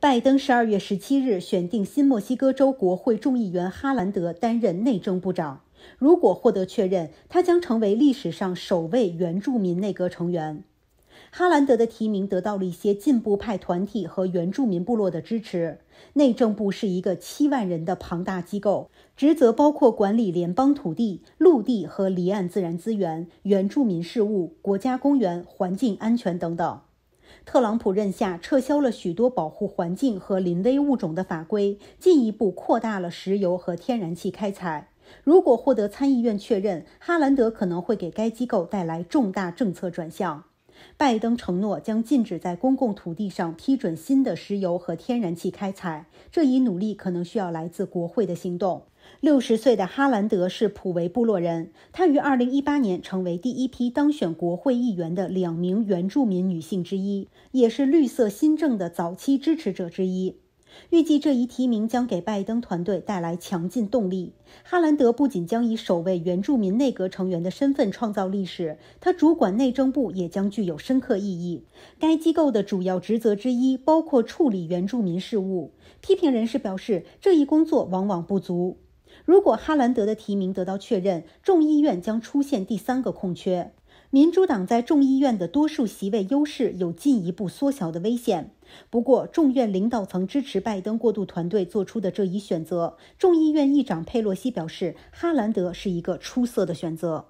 拜登十二月十七日选定新墨西哥州国会众议员哈兰德担任内政部长。如果获得确认，他将成为历史上首位原住民内阁成员。哈兰德的提名得到了一些进步派团体和原住民部落的支持。内政部是一个七万人的庞大机构，职责包括管理联邦土地、陆地和离岸自然资源、原住民事务、国家公园、环境安全等等。特朗普任下撤销了许多保护环境和临危物种的法规，进一步扩大了石油和天然气开采。如果获得参议院确认，哈兰德可能会给该机构带来重大政策转向。拜登承诺将禁止在公共土地上批准新的石油和天然气开采，这一努力可能需要来自国会的行动。六十岁的哈兰德是普维部落人，他于二零一八年成为第一批当选国会议员的两名原住民女性之一，也是绿色新政的早期支持者之一。预计这一提名将给拜登团队带来强劲动力。哈兰德不仅将以首位原住民内阁成员的身份创造历史，他主管内政部也将具有深刻意义。该机构的主要职责之一包括处理原住民事务。批评人士表示，这一工作往往不足。如果哈兰德的提名得到确认，众议院将出现第三个空缺。民主党在众议院的多数席位优势有进一步缩小的危险。不过，众院领导层支持拜登过渡团队做出的这一选择。众议院议长佩洛西表示，哈兰德是一个出色的选择。